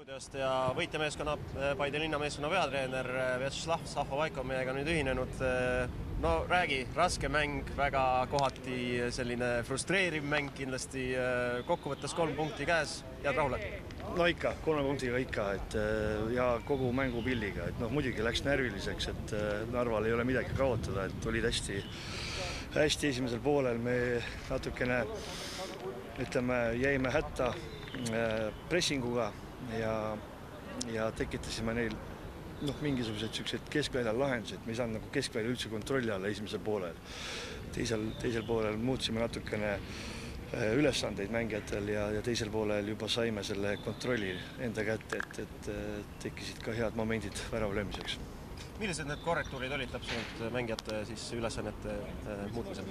stuudiost ja võitjameeskonna, Paide linnameeskonna peatreener Vjatšeslav Sahhovaiko meiega nüüd ühinenud. no räägi, raske mäng, väga kohati selline frustreeriv mäng kindlasti. kokkuvõttes kolm punkti käes, jääd rahule? no ikka, kolme punktiga ikka, et ja kogu mängupilliga, et noh, muidugi läks närviliseks, et Narval ei ole midagi kaotada, et olid hästi, hästi esimesel poolel me natukene ütleme, jäime hätta pressinguga ja, ja tekitasime neil noh, mingisugused niisugused keskväljal lahendused, me ei saanud nagu keskvälja üldse kontrolli alla esimesel poolel. teisel, teisel poolel muutsime natukene ülesandeid mängijatel ja, ja teisel poolel juba saime selle kontrolli enda kätte, et, et tekkisid ka head momendid värava löömiseks. millised need korrektuurid olid täpsemalt mängijate siis ülesannete muutmisel?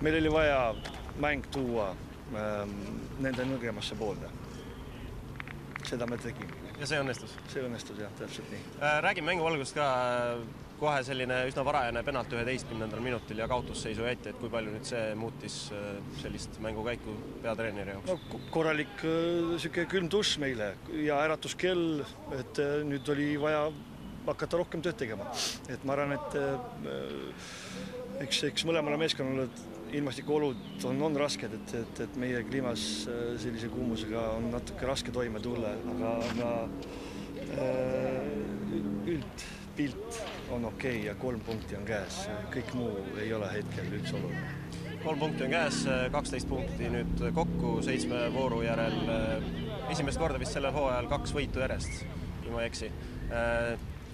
meil oli vaja mäng tuua ähm, nende nõrgemasse poolde. Seda me tegime. ja see õnnestus? see õnnestus jah, täpselt nii. räägime mängu algusest ka, kohe selline üsna varajane penalt üheteistkümnendal minutil ja kaotusseisu jäeti, et kui palju nüüd see muutis sellist mängukäiku peatreeneri jaoks? no korralik niisugune külm dušš meile ja äratuskell, et nüüd oli vaja hakata rohkem tööd tegema. et ma arvan, et eks, eks mõlemale meeskonnale ilmastikuolud on, on rasked, et, et, et meie kliimas sellise kuumusega on natuke raske toime tulla, aga, aga üldpilt on okei okay ja kolm punkti on käes, kõik muu ei ole hetkel üldse oluline. kolm punkti on käes, kaksteist punkti nüüd kokku seitsme vooru järel. esimest korda vist sellel hooajal kaks võitu järjest, kui ma ei eksi.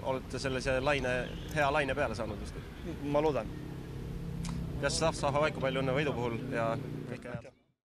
olete sellise laine, hea laine peale saanud vist? ma loodan Vjatšeslav Sahhovaiko, palju õnne võidu puhul ja kõike head!